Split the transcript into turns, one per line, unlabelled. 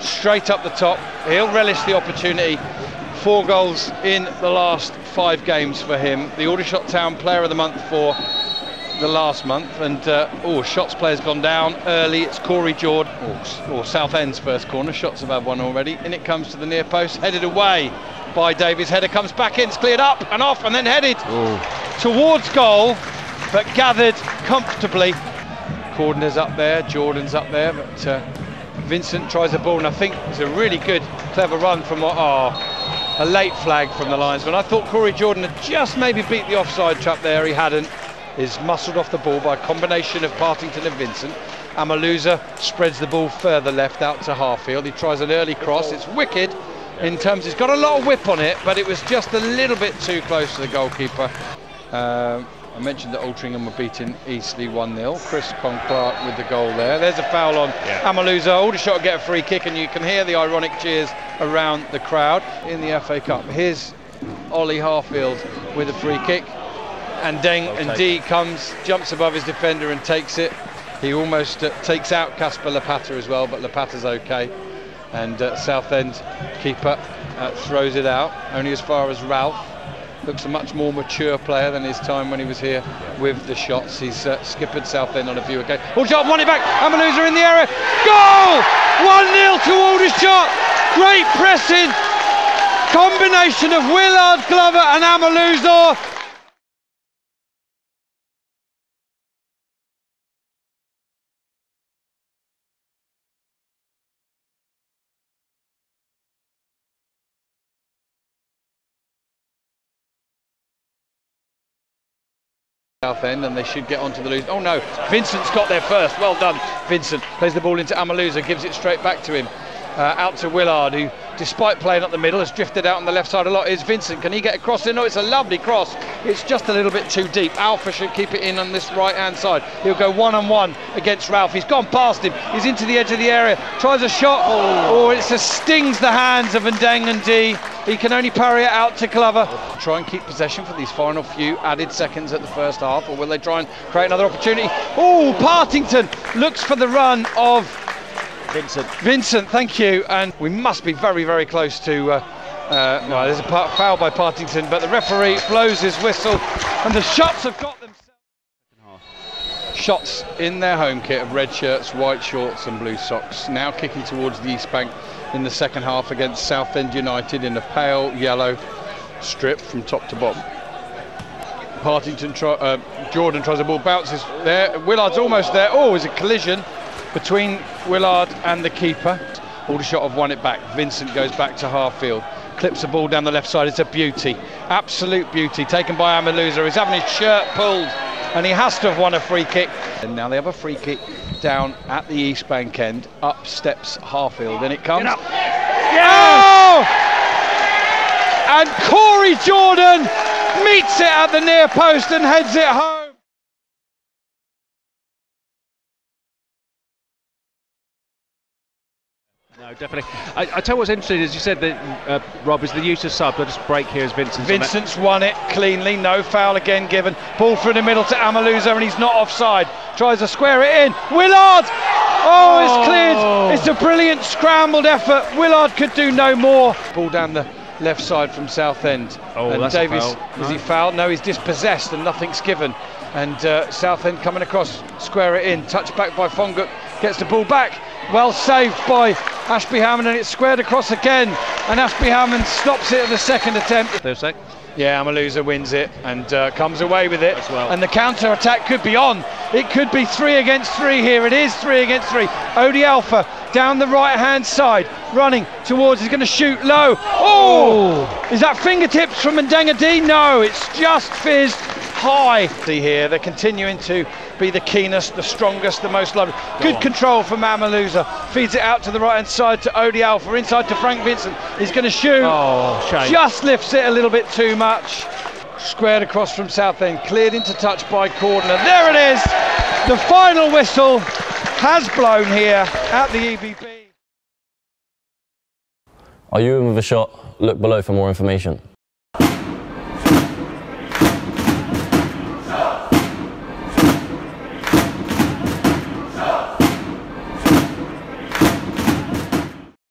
straight up the top. He'll relish the opportunity. Four goals in the last five games for him. The Aldershot Town Player of the Month for the last month. And uh, oh, shots player's gone down early. It's Corey Jordan. Or, or Southend's first corner. Shots have had one already. In it comes to the near post, headed away by Davies. Header comes back in, it's cleared up and off, and then headed
Oh.
towards goal, but gathered comfortably. Cordner's up there, Jordan's up there, but uh, Vincent tries a ball, and I think it's a really good, clever run from what oh, a late flag from the linesman. I thought Corey Jordan had just maybe beat the offside trap there. He hadn't. Is muscled off the ball by a combination of Partington and Vincent. Amaluzor spreads the ball further left out to Harfield. He tries an early cross. It's wicked in terms. It's got a lot of whip on it, but it was just a little bit too close to the goalkeeper. Um, I mentioned that Altrincham were beating Eastleigh 1-0. Chris Conn-Clarke with the goal there. There's a foul on
Yeah.
Amaluzor. Aldershot get a free kick, and you can hear the ironic cheers around the crowd in the FA Cup. Here's Ollie Harfield with a free kick. And Deng and D comes, jumps above his defender and takes it. He almost uh, takes out Kacper Lopata as well, but Lopata's okay. And uh, Southend keeper uh, throws it out, only as far as Ralph. Looks a much more mature player than his time when he was here with the shots. He's uh, skippered Southend on a few occasions. Aldershot won it back. Amaluzor in the area. Goal! 1 0 to Aldershot. Great pressing. Combination of Willard Glover and Amaluzor. Southend and they should get onto the loose. Oh no, Vincent's got there first. Well done, Vincent. Plays the ball into Amaluzor, gives it straight back to him. Uh, out to Willard, who, despite playing up the middle, has drifted out on the left side a lot. Is Vincent? Can he get across? No, it's a lovely cross. It's just a little bit too deep. Alpha should keep it in on this right hand side. He'll go one on one against Ralph. He's gone past him. He's into the edge of the area. Tries a shot. Oh, it just stings the hands of Andeng-Ndi. He can only parry it out to Glover. Try and keep possession for these final few added seconds at the first half, or will they try and create another opportunity? Oh, Partington looks for the run of
Vincent.
Vincent, thank you. And we must be very, very close to. Uh, uh, well, there's a par- foul by Partington, but the referee blows his whistle, and the shots have got themselves. Shots in their home kit of red shirts, white shorts, and blue socks. Now kicking towards the East Bank in the second half against Southend United in a pale yellow strip from top to bottom. Partington, try, uh, Jordan tries a ball, bounces there. Willard's almost there. Oh, it's a collision between Willard and the keeper. Aldershot have won it back. Vincent goes back to Harfield. Clips the ball down the left side. It's a beauty. Absolute beauty. Taken by Amaluzor. He's having his shirt pulled and he has to have won a free kick. And now they have a free kick down at the East Bank end. Up steps Harfield. And it comes.
Get up.
Oh! And Corey Jordan meets it at the near post and heads it home.
No, definitely. I, I tell you what's interesting is you said that uh, Rob is the use of subs. I'll just break here as Vincent's. on
Vincent's won it cleanly, no foul again given. Ball through the middle to Amaluzor and he's not offside. Tries to square it in. Willard! Oh, it's
Oh.
cleared. It's a brilliant scrambled effort. Willard could do no more. Ball down the left side from Southend.
Oh,
and
that's a
Davies,
foul.
is he fouled? No, he's dispossessed and nothing's given. And uh, Southend coming across, square it in. Touch back by Fongut, gets the ball back. Well saved by Ashby Hammond and it's squared across again. And Ashby Hammond stops it at the second attempt.
There a sec.
Yeah, Amaluzor wins it and uh, comes away with it.
As well.
And the counter attack could be on. It could be three against three here. It is three against three. Odie Alpha down the right hand side, running towards. He's going to shoot low. Oh! Is that fingertips from Andeng-Ndi? No, it's just fizzed high. Here, they're continuing to be the keenest, the strongest, the most lovely. Good
on.
control from Amaluzor. Feeds it out to the right hand side to Odie Alpha. Inside to Frank Vincent. He's going to shoot.
Oh, shame.
Just lifts it a little bit too much. Squared across from Southend, cleared into touch by Cordner. There it is. The final whistle has blown here at the EBB.
Are you in with a shot? Look below for more information.